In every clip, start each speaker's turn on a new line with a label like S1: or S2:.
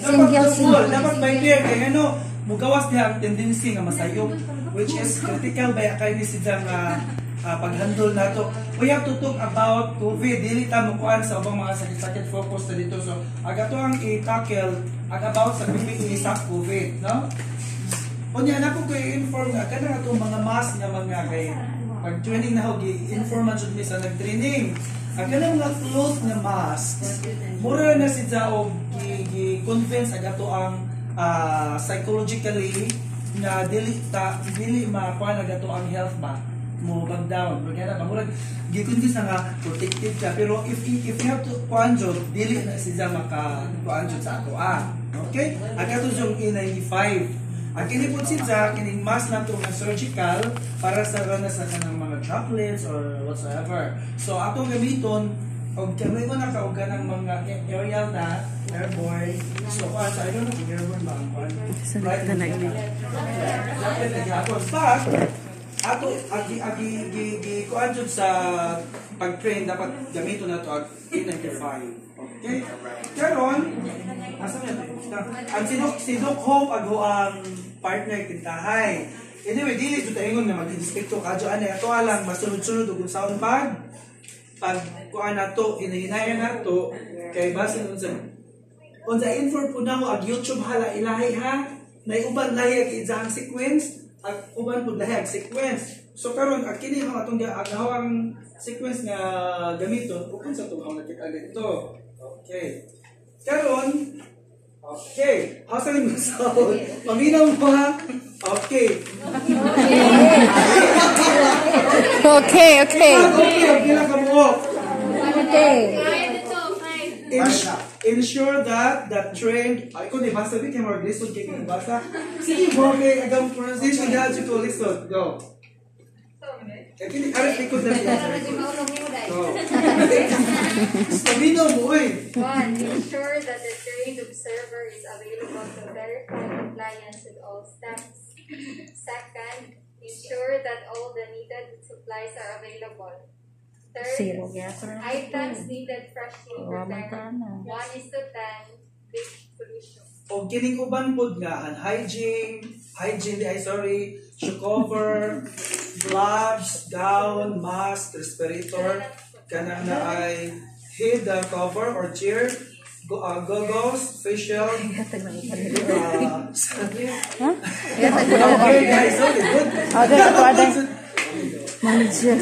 S1: Single, single.
S2: dapat may clear kay ano, mugawas niya ang tendency nga masayop which is critical ba kay ni siya nga ah, pag-handle nato. We have to talk about COVID. Dili ta mo kuan sa ubang mga sakit-sakit focus na dito. So, aga to ang i-tackle ang about sa PPE sa COVID, no? Unya na ko kay inform nga kana ato mga mask nga mga kay pag training na ho gi-inform man jud mi sa nag-training. Ang kana mga cloth nga mask. Mura na si og gi-convince aga to ang ah, psychologically na dili ta dili makuha na to ang health ba? Mo bag down kaya na murag gi-convince na nga protective ka pero if if you have to kuan jud dili na siya maka kuan jud sa ato ah. Okay? Aga to yung E95 ang kini po siya, kining mask na ito nga surgical para sa rana sa kanang mga droplets or whatsoever. So, atong gamiton, og kamay ko na kauga ng mga aerial na airborne. So, uh, sa I don't know kung airborne ba ang kwan. Right? Na gihapon. But, ato, agi, agi, gi, gi, kuan jud sa pag-train, dapat gamito na ito ang E95. Okay? Karon, asa na ito? Ang sinok, sinok hope ag ang partner kintahay. Anyway, dili jud tayo nga mag-inspekto kadyo ani ato alang masunod-sunod ug unsaon pag pag kuan nato hinahinayan nato kay basin unsa unsa info po na ag YouTube hala ilahi ha nay uban lahi ag izang sequence ag uban pud lahi ag sequence so karon ag kini mga atong agawang sequence nga gamiton ukon sa tong nakita dito okay karon Okay. Asa mo sound? Paminaw mo ha? Okay.
S1: Okay, okay.
S2: Okay, okay lang kabuok.
S1: Okay.
S2: Ins- ensure that the trained ay ko ni basa di kay more lisod kay kung basa sige mo kay agam pronunciation ya ko lisod go eh, kini aras likod na siya go mo oy
S3: One, ensure that the trained observer is available to verify compliance with all steps. Second, ensure that all the needed supplies are available.
S1: Zero
S3: Third,
S1: gas or
S3: items needed freshly
S1: Wala man
S3: prepared.
S1: tana.
S3: One is to ten, big solution.
S2: o kining uban pod nga ang hygiene hygiene ay sorry shoe cover gloves gown mask respirator kanang na ay head uh, cover or chair go, uh, goggles facial uh,
S1: Huh?
S2: okay guys okay good
S1: Ada, ako ada. Manager.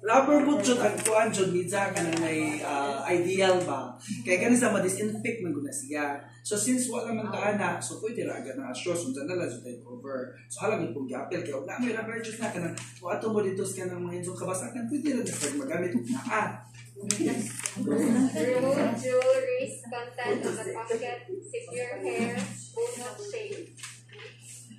S3: Rubber
S2: boot jud ang kuan jud midsa kanang may uh, ideal ba kay kani sa ma-disinfect man guna siya so since wala man taana so pwede ra agad na assure so dala jud tay cover so hala gid pong giapil kay na may rubber jud na kanang o ato mo dito sa kanang mga insong kabasakan pwede ra gyud magamit og naa
S3: Remove jewelry's content of the secure hair, shave.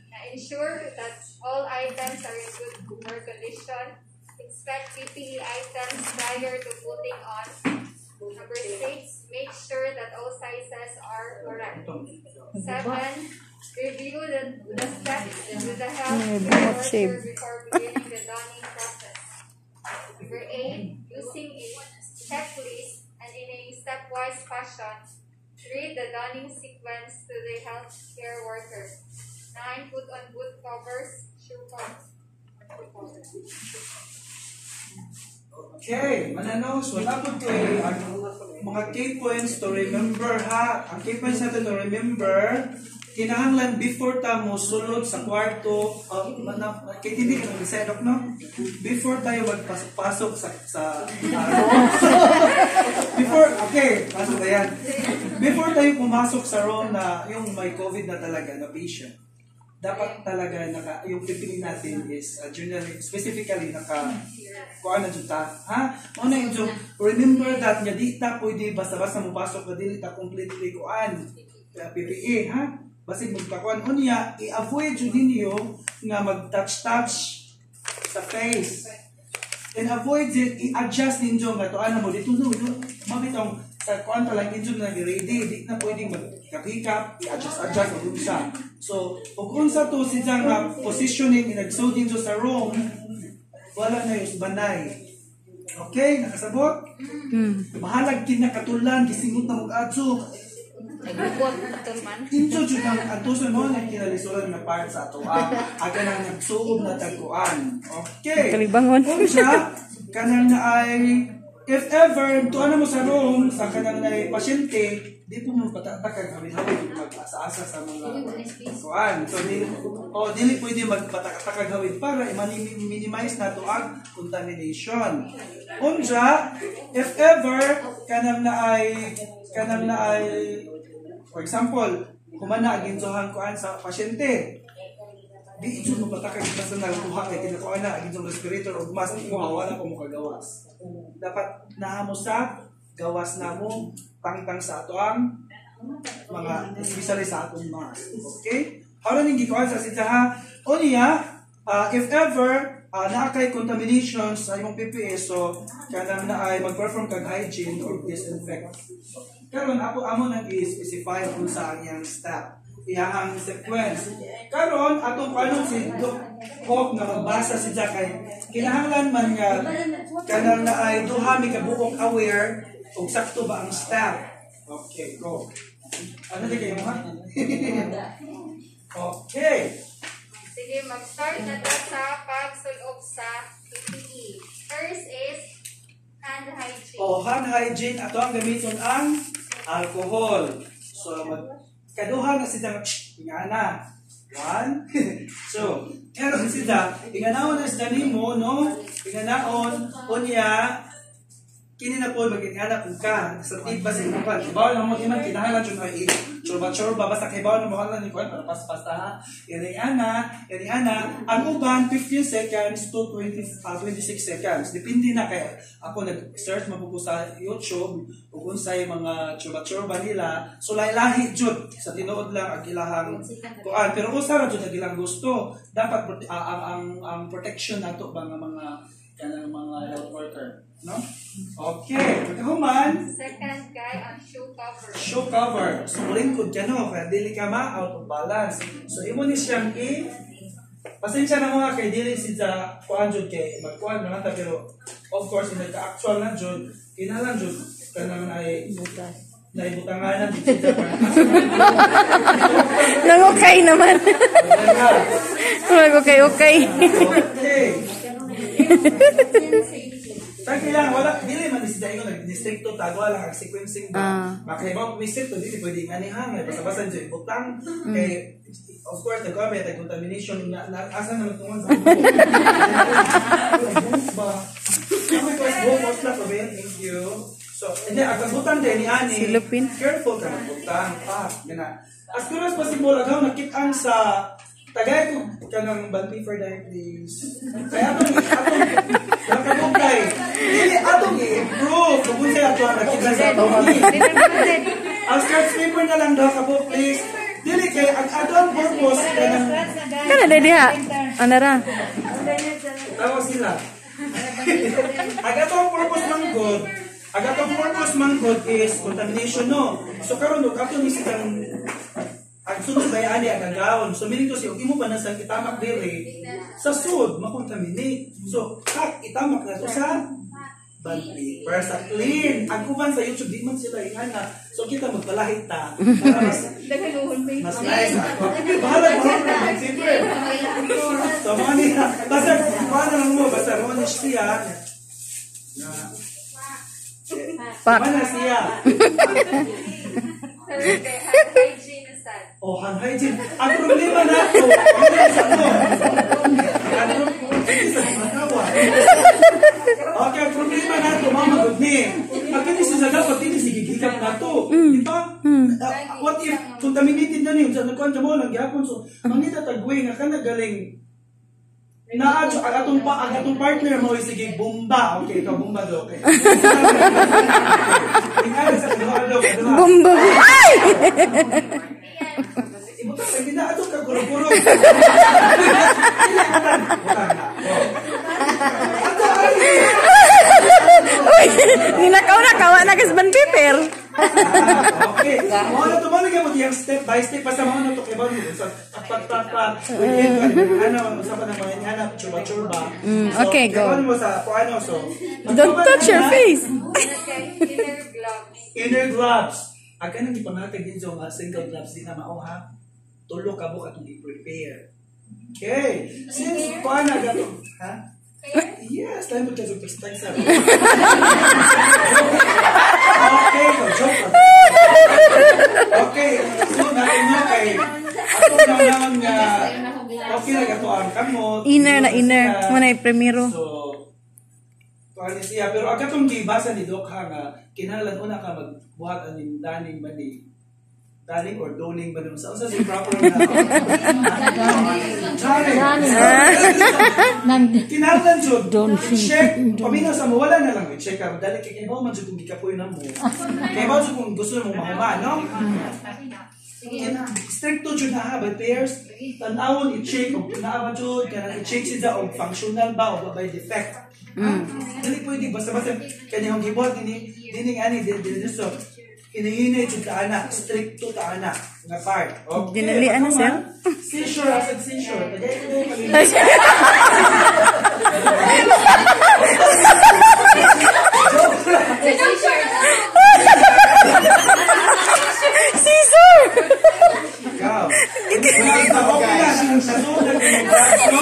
S3: Now, ensure that all items are in good condition. Inspect PPE items prior to putting on. Number six, make sure that all sizes are correct. Seven, review the, the steps with the help of the worker before beginning the donning process. Number eight, using a checklist and in a stepwise fashion, read the donning sequence to the healthcare worker. Nine, put on boot covers, shoe covers.
S2: Okay, mananos, wala po kay ang mga key points to remember ha. Ang key points natin to remember, kinahanglan before ta mo sulod sa kwarto, uh, mana, kay hindi ka nag-set up, no? Before tayo magpasok sa, sa uh, before, okay, pasok na yan. Before tayo pumasok sa room na yung may COVID na talaga, na patient, dapat talaga naka yung pipili natin is uh, generally specifically naka kuan na jud ta. Ha? Mo na yung remember that nga di ta pwede basta-basta mo pasok na dili ta completely kuan. PPE ha? Basig magpakuan unya i-avoid jud ninyo nga mag-touch touch sa face. And avoid it i-adjust ninyo nga to. Ano mo dito no mabitong sa kuan pa lang ninyo na ready. Di na pwedeng magkapikap i-adjust adjust unsa so ug unsa to siya nga positioning inagsud ninyo sa room wala na yung banay Okay, nakasabot?
S1: Hmm.
S2: Mahalag kinakatulan, gisingot na mag-adso.
S3: Nagbubot na ito man.
S2: Inso jud ang atuson mo nga kinalisuran nga part sa ato. Ah, aga nang nagsuob na tagkuan. Okay.
S1: Kalibangon.
S2: Unsa kanang na ay if ever tuan mo sa room sa kanang na ay pasyente di po mo patatakag kami hawid mag-asa-asa sa mga kuan. So di o dili pwede magpatakag hawid para i-minimize nato ang contamination. Unsa if ever kanang na ay kanang na ay For example, humana agin sohan kuan sa pasyente. Di ito mo patakag basta nagkuha kay kinakuha na agin respirator o mask mo wala pa mo kagawas. Dapat naamo sa gawas na mo tangtang sa ato ang mga especially sa atong mask. Okay? Hawra ning gikuan sa sitsa ha. O niya, ah, if ever uh, naa kay contamination sa imong PPE so kanang na ay mag-perform kag hygiene or disinfect. Karon ako amo nang i-specify kung sa ang step. Iyang sequence. Karon atong kanon si Doc Hope na magbasa si kay kinahanglan man nga kanang na ay duha mi kabuok aware kung sakto ba ang step. Okay, go. Ano di kayo ha? okay.
S3: Sige, mag-start na to sa pagsulob sa PPE. First is hand hygiene.
S2: O hand hygiene ato ang gamiton ang alcohol. So mag kaduha na sila ingana. One, two. Pero sila, inganaon na sila nimo, no? Inganaon, unya, kini na po magingana kung ka sa tiba sa ibukan. Ibaw na mo iman kinahanglan jud ay churba-churba basta kay baw na mo halan ni kuan para pas-pasta ha. Iriana, iriana, ang uban 15 seconds to 20 ah, 26 seconds. Depende na kay ako nag-search po sa YouTube ug unsay mga churba-churba nila. So lahi jud sa tinuod lang ang ilahang kuan pero usa jud ang ilang gusto. Dapat ah, ang ang ang protection nato ba nga mga kanang mga health worker, no? Okay, pagkahuman,
S3: Second guy ang shoe cover.
S2: show cover. So, lingkod ka no, kaya dili ka ma out of balance. So, imo ni siyang i Pasensya na mga kay dili si sa kuan jud kay magkuan man ta pero of course in ka actual na jud kinahanglan jud kanang ay na jud sa para
S1: Nang okay naman. Nang okay, okay.
S2: Okay. Tagi lang, wala, dili man isda yung nag-districto, tagwa lang ang sequencing
S1: Ah.
S2: ba. Makahibaw kung isip to, dili pwede nga ni hangay, basta-basta dyan butang. Kay, of course, nag-comment, nag-contamination, na, na, asa naman tungan sa ba? Kami ko, buhok, what's na Thank you. So, hindi, ang kagutan din ni Ani,
S1: Silupin.
S2: careful ka na butang. Ah, gana. As soon as possible, agaw nakitang sa Tagay ko kanang banti for diabetes. Kaya atong atong ang kabugay. Dili atong i-improve kung unsay ato ang nakita sa atong Ang start paper na lang daw kabuk please. Dili kay ang ato ang purpose kanang
S1: Kana na diha. Ano ra?
S2: tawa sila. ang ato ang purpose man good. Ang ato ang purpose man good is contamination no. So karon ug ato ni silang ang sunod ba ani ang gagawon. So meaning to say, imo pa na sa itamak diri sa sud makontaminate. So kak itamak na to sa band paper sa clean. Ang kuban sa YouTube di man sila ingana. So kita magpalahit ta. Mas mas nice. Bahala bahala na band paper. So mga niya. Basta paano lang mo basta mo ni siya. Na
S1: Pak.
S2: Mana siya?
S3: Third guy, hand hygiene aside.
S2: O hand hygiene. Ang problema na to, ano sa mo? Ano? Hindi sa manawa. Okay, ang problema na to, mama good ni. Ang kini sa dapat hindi sigigikap na to. Di ba? Ah, what if contaminated na niyo? Sa nagkuhan mo lang gyapon. So, mangita tagway nga ka na galing na ang atong pa ang atong partner mo is sige bomba okay ka bomba do okay Tingnan sa ano ano
S1: Bumbo. Ay!
S2: Ibutan, hindi na ato ka guro-guro.
S1: Uy, ninakaw na kawa na kasban paper.
S2: okay. Okay, mo na to mo na mo diyang step by step basta mo na to kay mo sa tak tak tak tak. Ano sa pa ng mga inana churba churba.
S1: okay, go.
S2: Kaya mo sa kung ano so.
S1: Don't touch your face.
S3: Okay, inner gloves.
S2: Inner gloves. Aga nang ipangatag din sa mga single gloves di na mao ha. Tulo ka buka itong i-prepare. Okay. Since paano gato? Ha? Yes, tayo mo kayo pastay sa. Okay, no, joke lang. Okay, so natin mo kay ako na naman nga okay na gato ang kamot.
S1: Inner na inner. Muna yung primero.
S2: So, paano siya? Pero agad itong gibasa ni Doc ha nga, kinahanglan una ka magbuhat aning daning ba ni daning or doling ba nun? Saan sa proper na? Daning. Kinahanglan jud. Check. Paminaw sa mo, wala na lang. Check ka. Dali kay mo man jud kung gikapoy na mo. Mo jud kung gusto mo mahuman, no? Stricto jud ha, by pairs. Tanawon i-check naa ba jud, kanang i-check siya og functional ba o by defect. Mm. Dili pwede basta-basta kanya yung gibot ini dini ani dili so hinihinay jud ta ana, stricto ta ana nga part. Okay.
S1: Dinalian na,
S2: ako,
S1: sir.
S2: Seizure asad seizure. Tagay ko dahil pag-
S1: Caesar!
S2: Ikaw. Okay lang. Sa sunod na pinag-gasto.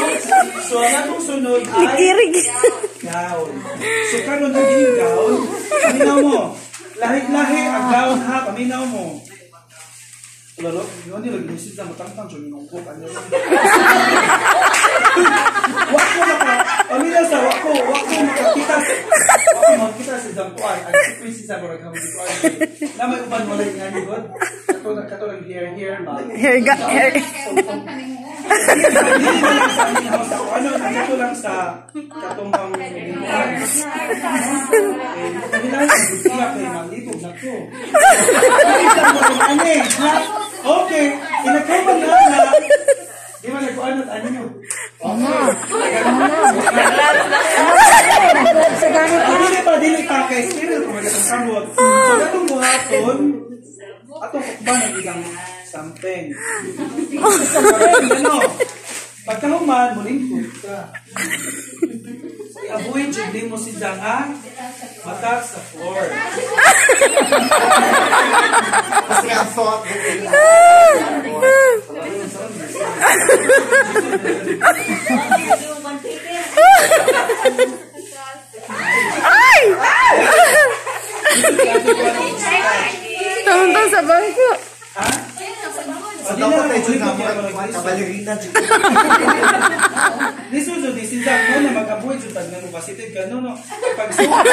S2: So, ang atong sunod ay
S1: Likirig.
S2: gown. So, karon na yung gown. Paminaw mo. Lahi-lahi ang gown ha. Paminaw mo. Lalo, yun nila ginisid na matangtang siya yung ko. Ano yun? Wako na ka. Paminaw sa wako. Wako makakita. Wako makakita sa kuwan. Ang sequence sa mga kamay kuwan. Lamay uban mo lang ni God. Kato ng hair hair ba?
S1: Hair, ga, hair.
S2: ano, nandito lang sa katumbang. Eh, kabilang siya kay malibog na ko. Isang mo rin, ano eh, ha? Okay, na na. Di ba nagkuhan at ano nyo? Dili pa, dili pa kay spirit kung magatang kamot. So, katong buhaton, atong kukban ang ilang something. ano? Pagkahuman, muling ka. I-avoid yung di mo si Danga matak sa floor.
S4: Kasi nga thought.
S1: Ay! Tumutong sa bangko.
S4: So, dapat tayo dyan nga mga kabalerina dyan.
S2: This was the sinza mo na mag-avoid yung tag ng positive ka, no, no. Pag suot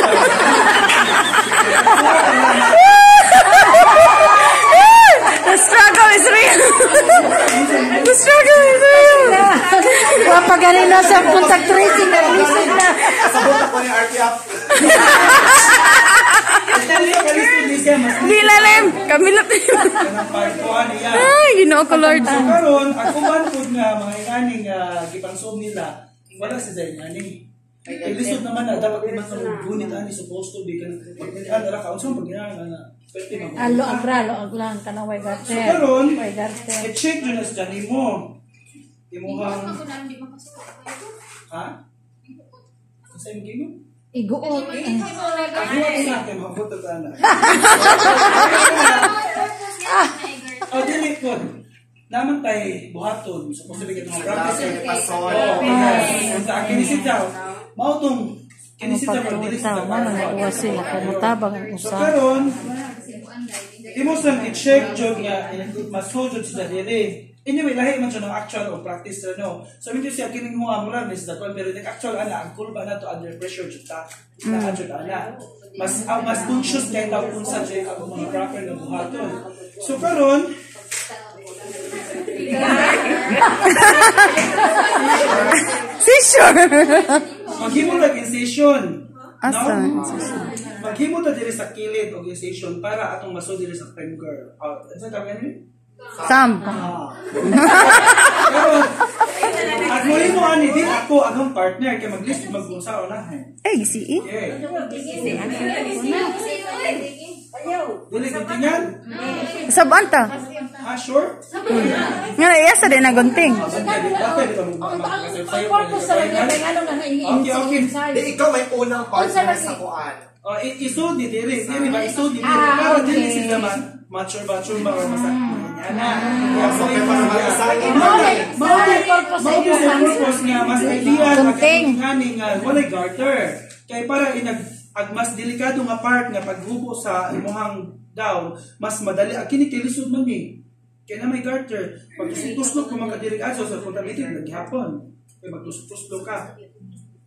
S1: The struggle is real. The struggle is real.
S5: Wapagaling na sa contact tracing na lisod na.
S4: Sabot ako ni RTF.
S1: Di lalim. Kamilot.
S2: Kanang parkuhan niya.
S1: Ay, ginoo ko Lord.
S2: So karon ako man pud nga mga ingani nga gipangsob nila, wala sa dai ingani. Kay lisod naman na dapat man sa gunit ani supposed to be kan pagkan ra ka unsa pag ginanga na.
S5: Alo agra, lo aglang ka na way
S2: So
S5: garter.
S2: karon
S5: Way garter.
S2: i-check yun as dani mo. Imuhang ha? Sa imong gingo?
S5: Iguot. eh.
S2: Ako sa akin mabot ta na. Oh, dili po. Naman tay buhaton. Supposed to be kita practice.
S4: Pasol.
S2: Sa kinisit daw. Mao tong kinisit daw
S5: Pagtuon
S2: dili
S5: sa
S2: sa
S5: mama na uwasi na kumutabang ang
S2: So
S5: usa.
S2: karon imo sang i-check jud nga masud jud sa dili. Anyway, lahi man siya ng actual o practice na no. So, hindi siya kining mga mura is that one, pero the actual ana, ang kurba na to under pressure jud ta. Na jud ana. Mas ang mas conscious kay tao kung sa jud ang mga proper na buhaton. So karon,
S1: Seizure.
S2: maghimo tag incision.
S1: Asa?
S2: No? Maghimo ta diri sa kilid og incision para atong masud diri sa finger. Ah, sa ni?
S1: Sam.
S2: Pero, at muli mo ani, di ako agong partner, kaya mag-list mag-unsa o na.
S1: Eh, si E.
S2: Okay. Dili ko tingnan.
S1: Saban ta.
S2: Ah, sure?
S1: Nga sa din nagunting.
S2: Okay, okay.
S4: Di, ikaw may unang partner sa kuan.
S2: Oh, i- isod ni Diri. Diri ba isod ni Diri? Para dili si zaman. Mature mature ba or masak. Ang nga walay garter. Kay para inag ag mas delikado nga part nga paghubo sa imuhang down, mas madali ang kini kay lisod man ni. Kaya na may garter, pag tuslok mo makadirig aso sa contability naghapon. Kaya magtuslok ka.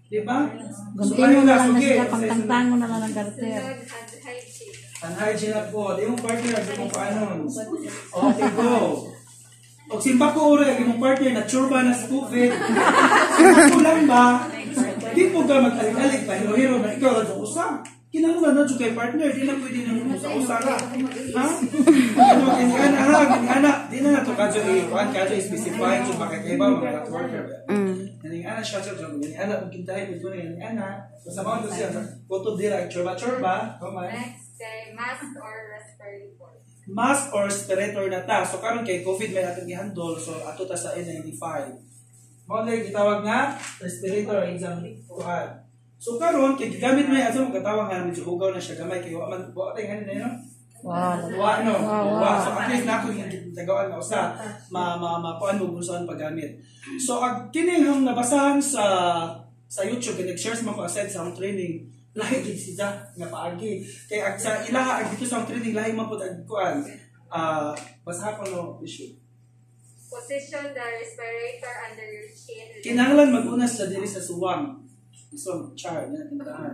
S2: Di ba? So,
S5: Gunting mo na lang na sila, pangtangtang mo na lang ng garter.
S3: Sunod, hand hygiene.
S2: Ang hygiene na po. Di yung partner, di mong paano. Okay, go. O simpa ko ure, di mong partner, na sure ba na sa COVID? Simpa ko lang ba? Di po ka mag-alig-alig pa, hero-hero na ikaw na usa. Kinahanglan na kay partner, di na pwede na usa-usa ka. Ha? Ano, ingana ha, ingana. Di na na to kadyo i-kuhan, kadyo i-specify, so makakaiba mga networker. Naning ana siya siya siya naning ana kung kintahay ko na naning ana sa mga to siya photo dira chorba kamay
S3: Next, kay mask or respirator.
S2: mask or respirator na ta. So karon kay COVID may atong i-handle so ato ta sa N95. Mao lay gitawag nga respirator exam kuan. So karon kay gigamit may ato katawag nga medyo hugaw na siya gamay kay wa man wa tay ngani no.
S5: Wow.
S2: Wa no. Wa so at least nako yung tagawan na usa ma ma ma kuan mo gusto paggamit. So ag kini ang nabasahan sa sa YouTube kay nag-share sa mga asset sa training lahi gid siya nga paagi. Kay ag sa ilaha ag dito sa training lahi man pud ag kuan ah basaha ko no issue.
S3: Position the respirator under your chin.
S2: kinahanglan mag-una sa diri sa suwang. Isang char na tindahan.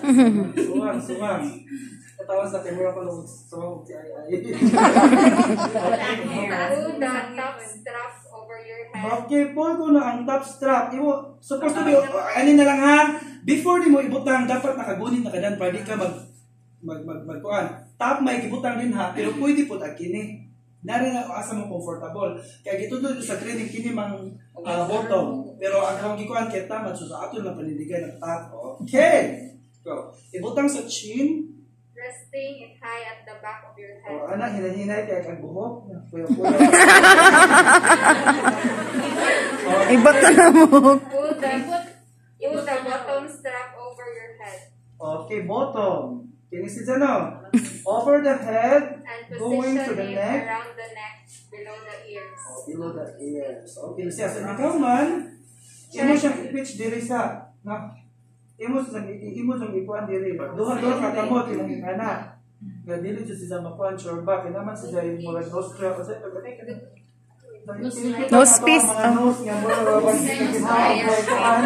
S2: Suwang suwang. Katawa sa camera ko nung
S3: Pull the top strap your head.
S2: Okay, pull ko na ang top strap. Imo, supposed to be, ano na lang ha, before di mo ibutang, dapat nakagunit na kanan para di ka mag, mag, mag, mag, kuan. Top may ibutang din ha, pero pwede po tag kini. Nari na asa mo comfortable. Kaya gito doon sa training kini mang ah, bottom. Pero ang akong gikuan kay tama so sa ato na panindigay ng top. Okay. Go. Ibutang sa chin.
S3: Resting it high at the back of your head.
S2: O anak, hinahinay kaya kag buhok. Puyo-puyo.
S1: Ibot na na mo.
S3: Pull the, pull the bottom strap over your head.
S2: Okay, bottom. Kinisid sa no? Over the head,
S3: And
S2: going to the neck,
S3: around the neck, below the ears.
S2: oh, below the ears. Okay, siya sa ikaw man, imo siyang i-pitch diri sa, na, imo sa imo sa ipuan diri. Duha duha ka kamot ilang ana. Nga dili siya sa makuan sure ba kay naman siya yung mga nostril kasi
S1: Nose piece,
S2: Mga
S1: oh.
S2: nose nga mo ba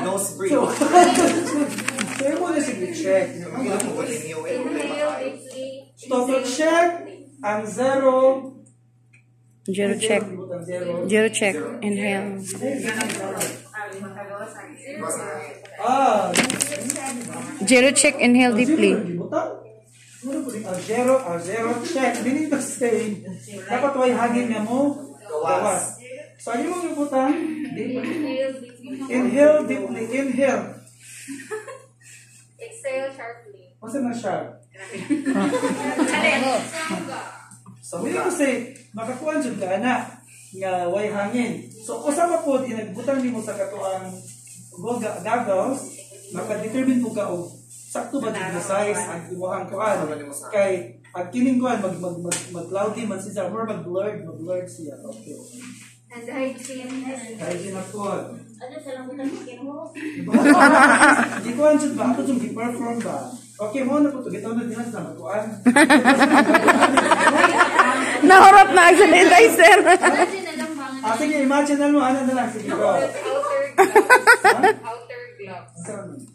S4: Nose breathe.
S2: So, imo na sige check.
S4: Ang mo galing niyo.
S3: Inhale deeply.
S2: Stop to
S3: Exhale
S2: check.
S3: softly.
S2: Ang zero.
S1: Zero check.
S2: Zero
S1: check. Inhale.
S2: Ah,
S1: Zero check. Inhale deeply.
S2: Butang. Ano po din? Ang zero, zero check. Meaning to say, dapat way hangin niya mo.
S4: Gawas.
S2: So, ano mo yung butang?
S3: Inhale deeply.
S2: Inhale.
S3: Exhale sharply.
S2: Masa na siya? So, meaning to say, makakuha dyan ka na nga way hangin. So, usama po, inagbutang ni mo sa katuang goga- goggles, makadetermine po ka o sakto ba din size ang imuhang kuan kay pag kining kuan mag mag mag, mag cloudy man siya or mag blurred mag blurred siya. Okay
S3: And hygiene.
S2: kay ginakon Di ko ang ba? Ato jud gi-perform ba? Okay mo na po to. Bitaw na dihan sa magkuan
S1: Nahurot na ang sanitizer.
S2: ah sige imagine na mo ana na lang? Sige go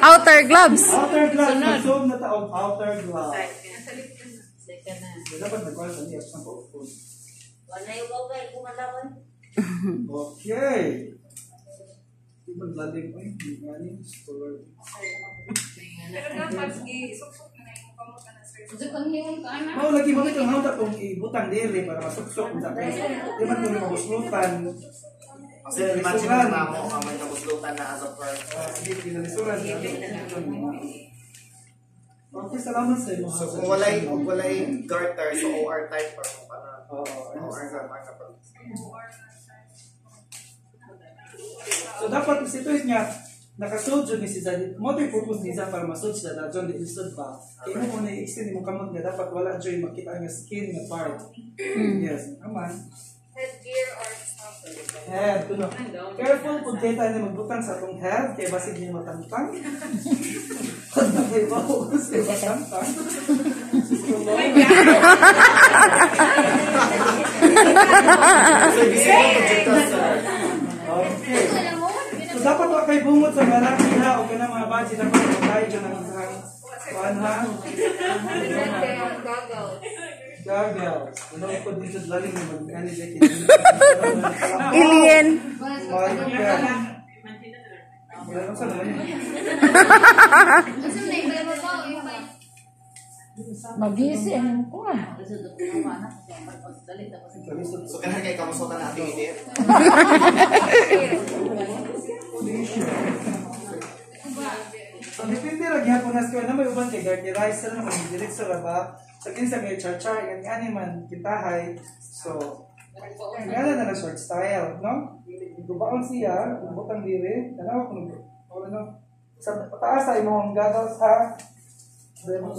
S3: Outer gloves. Outer gloves.
S1: Outer gloves.
S2: outer gloves nagsuog na taog outer gloves dapat nagkuan sa niya sa po Okay. Di man lalim ay di ngani store. Mao lagi mo itong hawta kung ibutang dili para masuksok sa kay. Di man kung mabuslutan.
S4: Kasi imagine na mo ang may nabuslutan na as a per.
S2: Ah, Sige, kinalisuran. Okay, salamat sa inyo.
S4: So kung walay kung walay garter so OR type para mo para
S2: Oo,
S4: OR na para pa.
S2: So dapat isipin niya, nakasud yun ni si Zadit. Mo tayo purpose niya para masud siya na John di isod ba. Kaya mo muna i-extend mo kamot niya, dapat wala dyan makita nga skin nga part. Yes, naman.
S3: Headgear or something.
S2: Head, kuno. Careful kung kita niya magbutang sa atong head, kaya basig niya matangtang. Kung nakay mahuhus niya matangtang.
S4: So ibig sabihin sir.
S2: Okay. So dapat wa kay bungod sa lalaki ha o kana mga baji dapat tayo dyan ang isang kuan ha.
S3: Goggles.
S2: Goggles. Ano ko dito sa lalim ng mag-ani dyan.
S1: Alien.
S2: My
S5: Magising ko ah.
S4: So kanang kay kamusta na ating idea.
S2: So depende ra gyapon nas ko na may uban kay garterizer na kung diretso ra ba. Sa kinsa may char-char nga ani man kintahay. So Ngala na na short style, no? Gubaon siya, butang diri, tanaw ko nung ano, sa taas ay mo butang diri. Sus, na.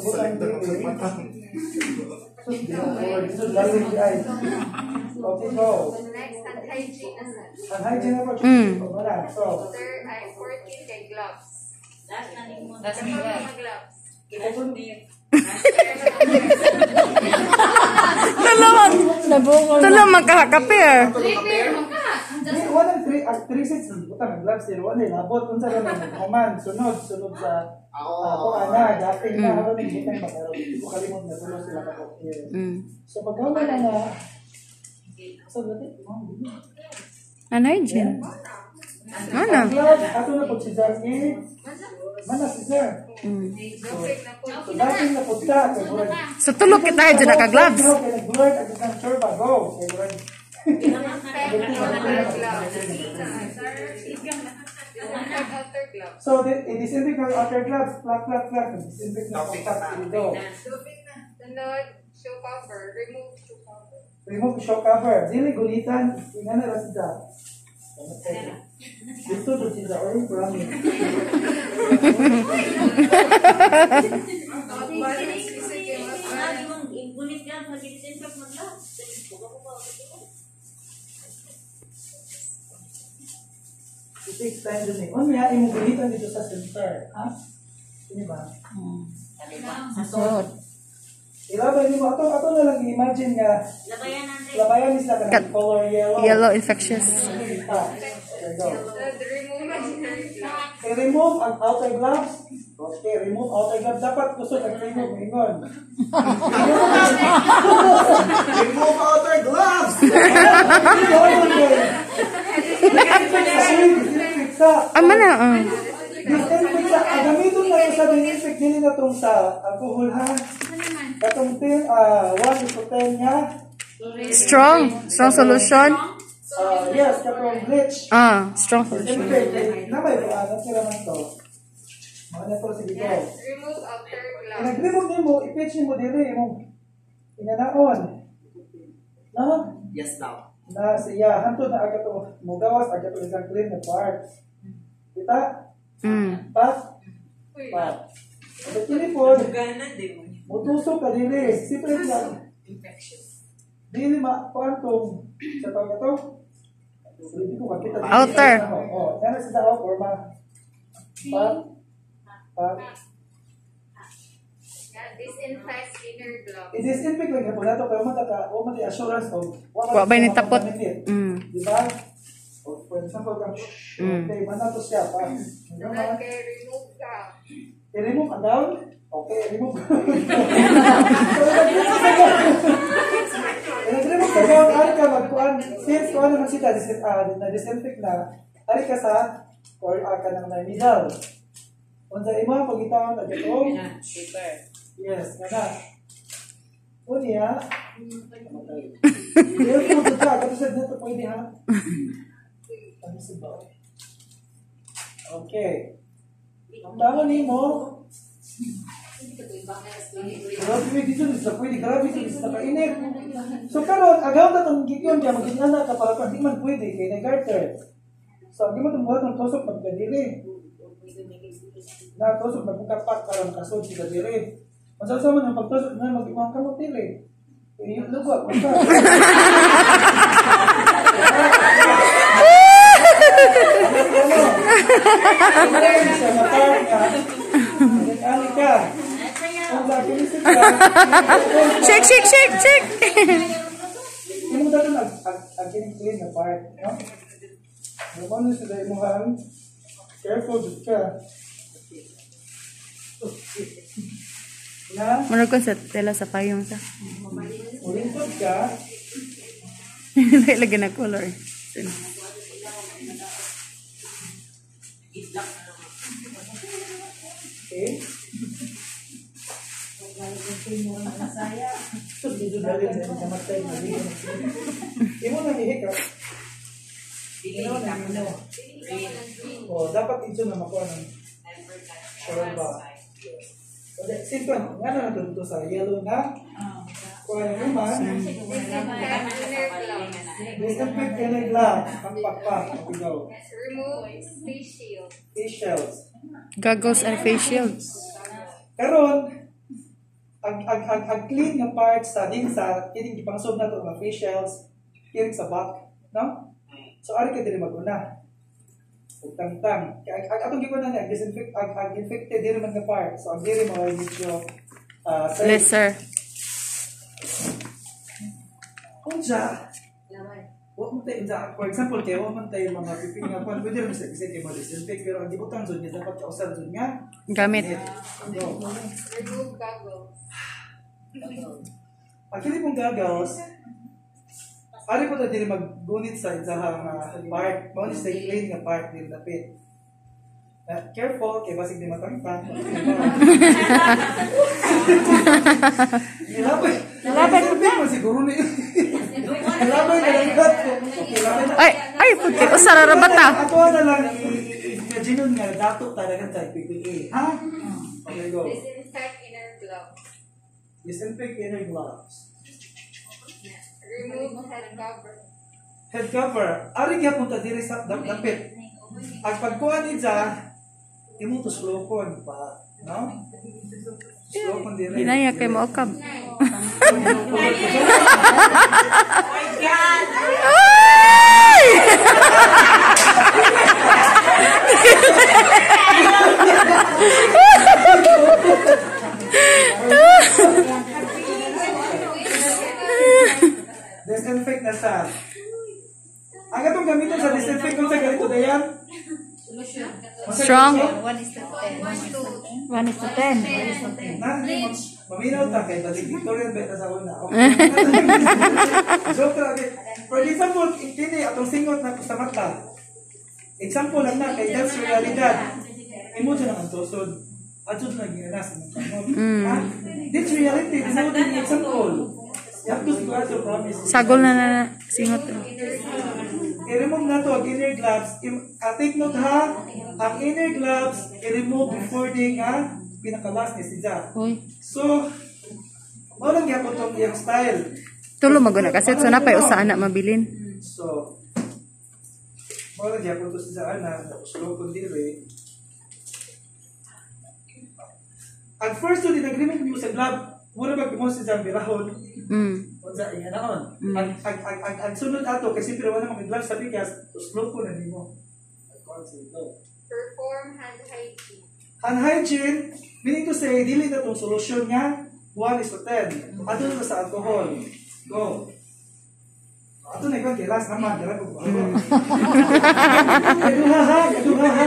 S2: Sus, lalim di ay. Okay, go.
S3: Next, ang hygiene na sa.
S2: Ang hygiene na pag Wala. So,
S3: Third ay 14 kay gloves.
S6: That's not even.
S3: Sa mga gloves.
S1: Tulungan.
S5: Nabungol na.
S1: Tulungan magkakapir.
S2: Hindi, wala three, ah, three sets. Ng butang ng gloves pero wala labot. Kung saan naman command. Sunod sunod sa
S4: Oo.
S2: ako ana dating na. Habang may butang magkaroon hindi ko kalimot na sunod sila ka
S1: Mm.
S2: so pag wala na nga so dati
S1: Ano hygiene? Ano?
S2: gloves. Ato na pag si Zarni mana si Sir?
S3: Dupig na po.
S2: so
S1: tulog kita dyan naka-gloves.
S2: kay nag-blurt at isang turba go kay murag
S3: Disinfect outer gloves. Disinfect outer gloves.
S2: so the- i-disinfect ng outer gloves flat flat flat disinfect na contact go
S3: Sunod, shoe cover. Remove shoe cover.
S2: remove shock cover dili gulitan ingana ra sida dito to sida oy promise It takes time din eh. Unya, imong gulitan dito sa center. Ha? Ini ba? Mo. Ato, ato na lang i-imagine nga.
S6: Labayan natin.
S2: Labayan is like a color yellow.
S1: Yellow infectious.
S2: There you go.
S3: Sunod, remove.
S2: Okay, ang outer gloves. Okay, remove outer gloves. Dapat kusog ang remove. Ingon.
S4: Remove outer gloves.
S2: Sa.
S1: Ama na. ah.
S2: Disinfect sa. Ang gamiton na yung sa disinfect dili na tong sa alcohol ha. Katong tin, ah, 1 is to 10 niya.
S1: Strong. Strong solution.
S2: Ah, yes, katong bleach.
S1: Ah, strong solution.
S2: Namay ko, ano sila man to? Mga na to, sige ko.
S3: Remove outer
S2: Kung
S3: gloves.
S2: nag-remove din mo, i-pitch mo dili, imong inanaon. No?
S4: Yes now.
S2: Na siya, hanto na aga to, mugawas, aga to isang clean na part. Kita?
S1: Mm.
S2: Pat. At kini po, mutusok ka dili. Sipre lang. Dili ma, kuantong, sa tawag na to? Hindi ko makita.
S1: Outer.
S2: Oo, yan na sila ako, or ma. Pat? Pat?
S3: Yeah, disinfect inner gloves.
S2: I-disinfect lang po nato pero mataka o mati assurance of
S1: Wa ba ni tapot? Mm.
S2: Di ba? O, for example, kang, okay, manato siya pa.
S3: Kay remove gown.
S2: I-remove ang gown? Okay, remove. I-remove ka gown, ari ka magkuhan. Since kuhan naman siya, dis- ah, na-disinfect na, ari ka sa, or ah, ka nang na middle. Kung sa imo, pag itaon, na dito, yes, nga Unya, Careful to try. Kasi sa dito pwede ha. Ba? Okay. Ang tango ni mo, Grabe may dito sa pwede, grabe sa kainit. So karon agaw na tong gigyon kaya magigana ka para di man pwede kay na garter. So di mo tumuhat ng tosok magkadiri. Na tosok magkapak para makasod si kadiri. Masasama ng pagtosok na mag-imang kamot dili. Eh, lugo, basta. Sa.
S1: Shake, shake, shake, shake.
S2: Careful ka.
S1: Ko sa tela sa payong sa.
S2: ulingkod ka,
S1: Lagi na color.
S2: okay? Dali na yung kamatay na dito. Hindi mo nang ihikap. Ano na mo? O, dapat ito na makuha ng sure ba? Okay, simple. Nga na natututo sa yellow na. Kuha ng naman.
S3: Disinfect inner gloves.
S2: Disinfect ka ng glove. Pagpakpak. Go.
S3: Remove face shield.
S2: Face shells.
S1: Goggles and face shields.
S2: Karon, ang ang ang, ang clean nga part sa din sa kining gipangsob nato nga face shells kiri sa back, no? So ari ka diri maguna. Ug tangtang. Kaya ang atong gikuha na disinfect ang, ang infected diri man nga part. So ang diri mga medyo uh,
S1: Lesser.
S2: Unsa? Wa mo tayo sa for example kay wa man tayo mga piping nga kwan pwede rin sa isa kay mo disinfect pero ang gibutang zud niya dapat ka usar zud nga.
S1: Gamit.
S2: Go.
S3: Remove goggles.
S2: Ang kini pong goggles, ari po ta diri maggunit sa isahang uh, part, mo sa clean nga part din dapit. Uh, careful kay basig di matangtang. Nilabay. Nilabay ko na. Siguro ni. Nilabay na lang gat ko. Nilabay na.
S1: Ay, ay, puti. O, sararabat na.
S2: Ako na lang i-imagine nga dato talaga sa PPA. Ha? Okay, go.
S3: Disinfect inner gloves.
S2: Disinfect inner gloves.
S3: Remove head cover.
S2: head cover. Ari kaya punta diri sa dap dapit. Ang pagkuha ni Ja, imo to slokon pa, no? Slokon diri.
S1: Hinaya kay mo okab.
S2: Disinfect na sa. Ang atong gamiton sa disinfect kung sa ganito dayan.
S1: Strong.
S5: One is to ten.
S2: Na, maminaw ta kay balik Victorian bet sa una. Okay. Joke lang. okay. For example, kini atong singot na sa mata. Example lang na kay that's realidad. Imo siya naman tusod. Atud na ginanas ng kamot. Ha? This reality is not an example. You have to square your promise.
S1: Sagol na na. Singot.
S2: I-remove na to ang inner gloves. Ah, take note ha, ang inner gloves, i-remove before they nga pinakalas ni si Jack.
S1: Uy.
S2: So, walang gyapon tong iyang style.
S1: Tulo maguna kasi so napay usa anak mabilin.
S2: So, walang gyapon to si Jack na slow kung dili. Ang first din agreement mo sa glove, muna ba mo si Jack birahon?
S1: Mm.
S2: Unsa iya naon? Ang ang ang ang, ang sunod ato kasi pero wala mga gloves sa bigas, slow ko na nimo.
S3: Perform hand hygiene.
S2: Hand hygiene, meaning to say, dili na itong solusyon nga, 1 is to 10. Ato na sa alcohol. Go. Ato na ikaw, kilas naman, dala ko. Kaduha ha, kaduha ha.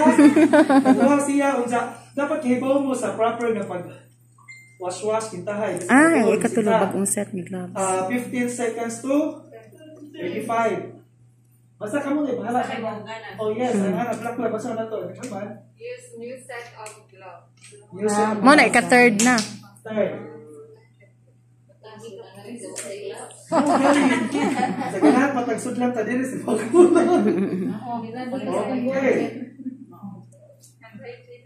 S2: Kaduha siya, unsa, dapat kahibaw mo sa proper nga pag wash-wash, kintahay.
S1: Ah, ang ikatulo bagong set ni gloves.
S2: Ah, 15 seconds to 35. Basta ka muna, bahala ka mo. Oh yes, ang hanap, black black, basta na to. Naman,
S3: Use new set of gloves.
S2: use it.
S1: Mo na ika third na.
S2: Third. Sa ganahan, patagsud lang ta din si Pagkulo. Okay.
S3: Hand hygiene.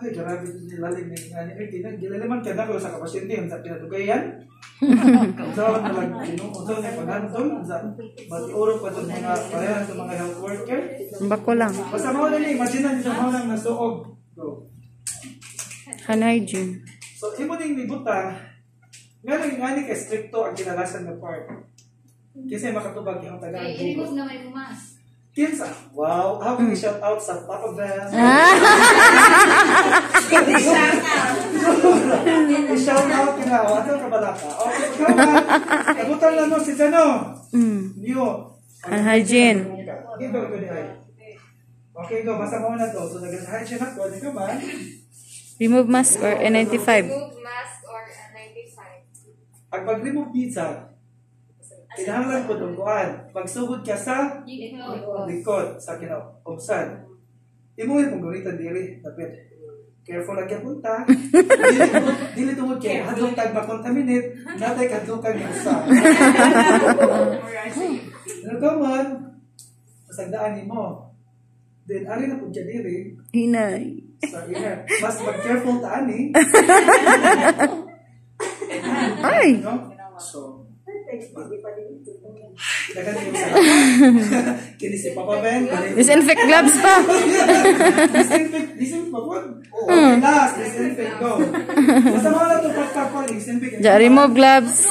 S2: Ay, grabe ito nilalim ni nga ni Ricky. Gilaliman ka na ko sa kapasyente yung sa pinadugayan. Kung saan ka lang, pagantol, sa matiuro pa sa mga parehan sa mga health worker.
S1: Bako lang.
S2: Basta mo na ni, imagine na nito mo nang nasuog.
S1: Hygiene.
S2: So, imo ning libutan, nga nang nga ni kay stricto ang kinalasan nga part. Kasi makatubag yung taga
S6: Ay, i-remove na may bumas.
S2: Kinsa? Wow, how can we shout out sa Papa Bell? I-shout out ka na. O, ato ka bala ka. Ikaw man. Kabutan lang mo si Jano.
S1: Mm.
S2: Niyo.
S1: Hand hygiene.
S2: Go, good eye. Okay, go. Basta mo na to. So, nag-hygiene ako. Di ka man.
S1: Remove mask or N95.
S3: Remove mask or N95.
S2: Ang pag-remove pizza, kinahanglan po itong kuhan. Pagsugod ka sa likod sa kinaubsan. Imo yung pagunitan diri, dapat careful kaya punta. dili tungod, kay hadlong tag makontaminate, natay kadlukan yung sa. Ano ka man? Pasagdaan nimo. Then ari na pud diri
S1: Hinay.
S2: sa inner. Mas mag-careful ta ani,
S1: Ay!
S2: no? So, Dagan yung sa. Kini si Papa Ben.
S1: Disinfect gloves pa.
S2: Disinfect, disinfect pa po. Okay, last, disinfect, go. Basta mga na ito, pagkakol, disinfect.
S1: Ja, remove gloves.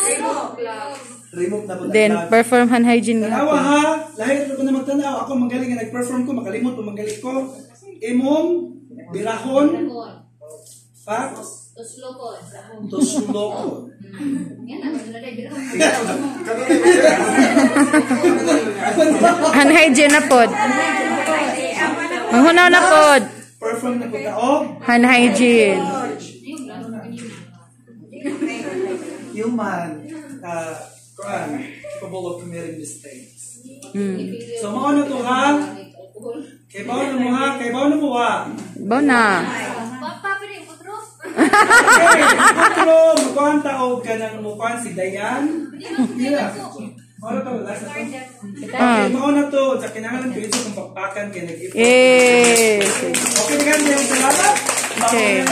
S3: Gloves.
S2: Remove na po.
S1: Then, perform hand hygiene
S2: Tanawa ha, lahit ko na magtanaw. Ako magaling nga nag-perform ko, makalimot po magaling ko. Imong, bilahon, pa,
S6: Tuslo ko. ang
S1: hygiene na pod. Manghunaw na pod.
S2: Perform na po taog.
S1: Hand hygiene.
S2: Human, uh, kuan, capable of committing mistakes.
S1: Mm.
S2: So, mauna to ha. Kay baon mo ha, kay baon mo ha.
S1: Baw na.
S6: Papa, pwede yung putro.
S2: Okay, Putro, mukuhan taog ka ng mukuhan si Dayan. Mira. Mauna to, last na to.
S1: Ah.
S2: Okay, mauna to. Sa kinangalan ko ito kung pakpakan kay nag-ipon.
S1: Eh.
S2: Okay, ganyan. Salamat.
S1: Okay.